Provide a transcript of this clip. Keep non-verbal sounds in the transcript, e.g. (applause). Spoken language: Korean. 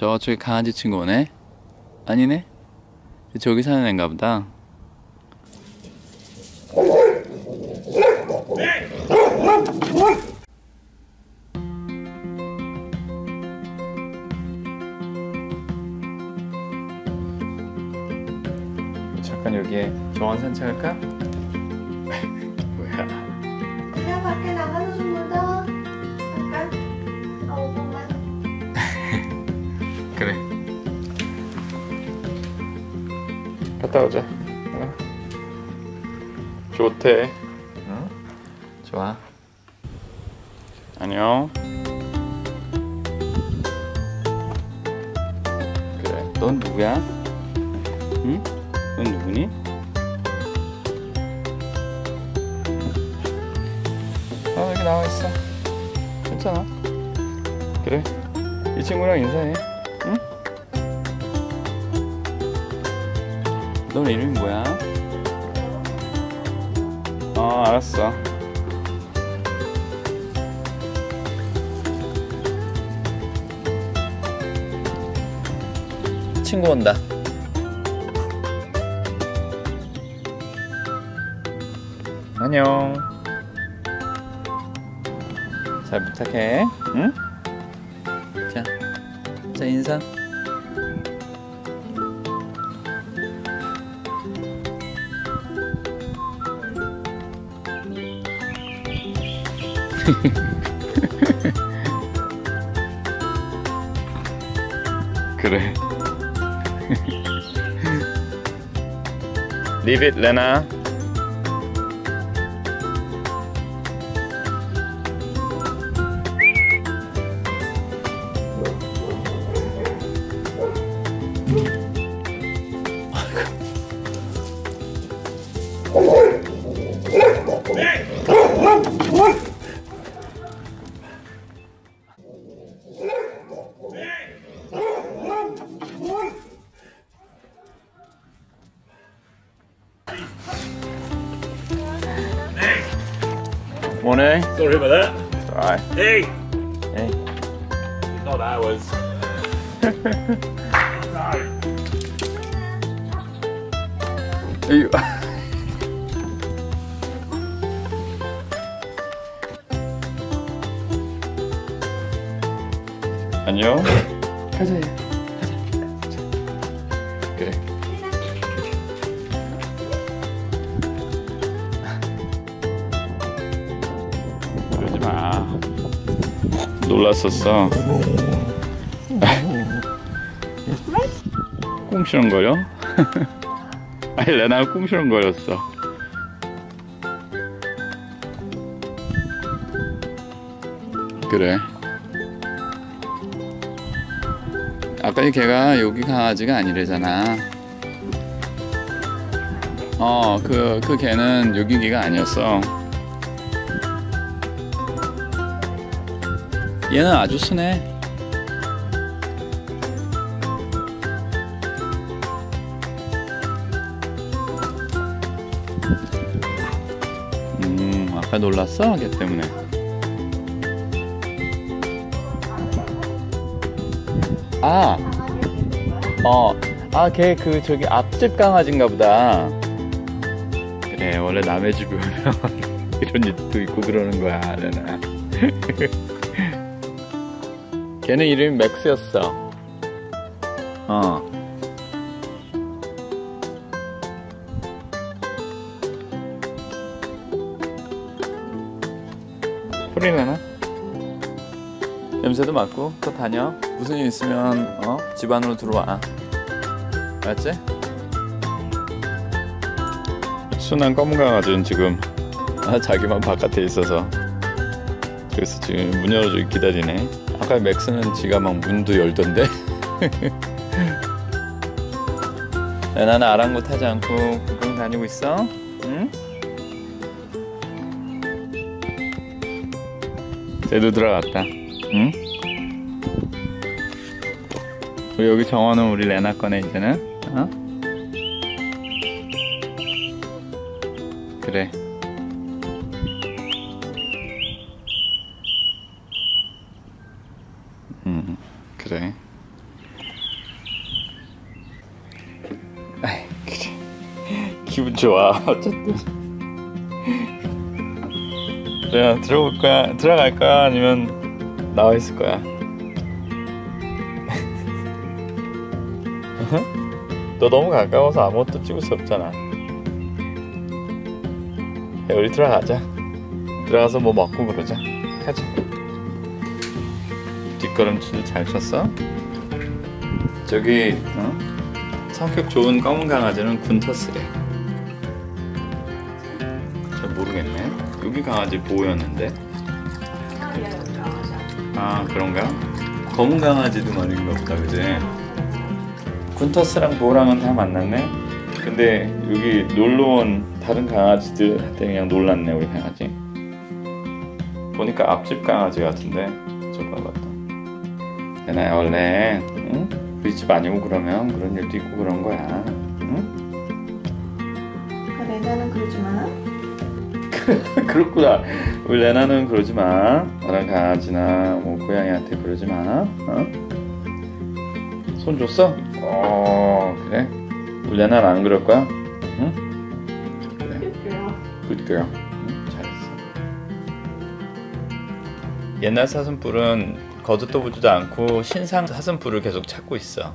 저쪽에 강아지 친구 오네? 아니네? 저기 사는 애인가 보다. 잠깐 여기에 정원 산책할까? 갔다 오자. 어. 좋대. 응? 좋아. 안녕. 그래. 넌 누구야? 응? 넌 누구니? 어 여기 나와 있어. 괜찮아. 그래. 이 친구랑 인사해. 응? 너 이름이 뭐야? 어, 알았어. 친구 온다. 안녕. 잘 부탁해. 응? 자, 자 인사. 그래. (laughs) Leave it, Lena. 나. Morning. Sorry about that. Right. Hey! Hey. Thought I was. Sorry. You. (laughs) 안녕. 가자. 놀랐었어. 꽁시렁거려? (laughs) 아니 레나가 꽁시렁거렸어. 그래. 아까 이 걔가 여기 강아지가 아니래잖아. 어, 그, 그 걔는 여기 개가 아니었어. 얘는 아주 순해. 음, 아까 놀랐어? 걔 때문에. 아, 어, 아, 걔 그 저기 앞집 강아지인가 보다. 그래, 원래 남의 집에 오면 (laughs) 이런 일도 있고 그러는 거야, 레나. (laughs) 걔는 이름이 맥스였어. 어. 소리 나나? 냄새도 맡고 또 다녀. 무슨 일 있으면 어? 집 안으로 들어와. 알았지? 순한 검은 강아지는 지금 아, 자기만 바깥에 있어서 그래서 지금 문 열어주기 기다리네. 아까 맥스는 지가 막 문도 열던데. (laughs) 야, 나는 아랑곳하지 않고 구경 다니고 있어. 응? 쟤도 들어갔다. 응? 우리 여기 정원은 우리 레나 거네 이제는. 어? 그래. 그래. 그래. 기분 좋아. 어쨌든. 내가 들어올 거야. 들어갈 거야? 아니면 나와 있을 거야? (laughs) 너 너무 가까워서 아무것도 찍을 수 없잖아. 야, 우리 들어가자. 들어가서 뭐 먹고 그러자. 가자. 뒷걸음질 잘 쳤어? 저기 어? 성격 좋은 검은 강아지는 군터스래 잘 모르겠네 여기 강아지 보호였는데 아 그런가? 검은 강아지도 말인가 보다 그지? 군터스랑 보호랑은 다 만났네 근데 여기 놀러온 다른 강아지들한테 그냥 놀랐네 우리 강아지 보니까 앞집 강아지 같은데 저거 같다 얘나야 원래 응? 우리 집 아니고 그러면 그런 일도 있고 그런 거야 응? 레나는 그러지 마. (laughs) 그렇구나 우리 레나는 그러지 마 다른 강아지나 뭐 고양이한테 그러지 마 어? 손 줬어? 어 그래 우리 레나는 안 그럴 거야? 응? 그래 굿girl 응? 잘했어 옛날 사슴뿔은 거두떠보지도 않고 신상 사슴뿔을 계속 찾고 있어